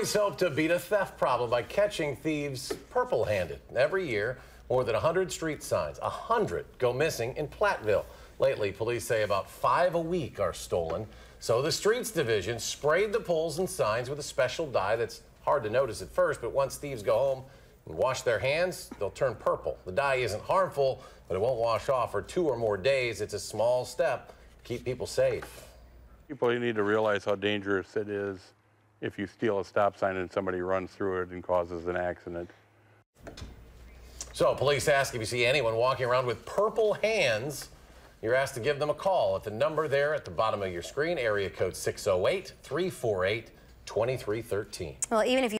Police hope to beat a theft problem by catching thieves purple-handed. Every year, more than 100 street signs, 100 go missing in Platteville. Lately, police say about five a week are stolen. So the Streets Division sprayed the poles and signs with a special dye that's hard to notice at first, but once thieves go home and wash their hands, they'll turn purple. The dye isn't harmful, but it won't wash off for two or more days. It's a small step to keep people safe. People need to realize how dangerous it is if you steal a stop sign and somebody runs through it and causes an accident. So police ask if you see anyone walking around with purple hands, you're asked to give them a call at the number there at the bottom of your screen, area code 608 348 2313. Well, even if you